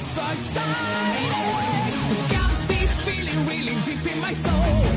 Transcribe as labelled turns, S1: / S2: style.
S1: so excited. Got this feeling really deep in my soul.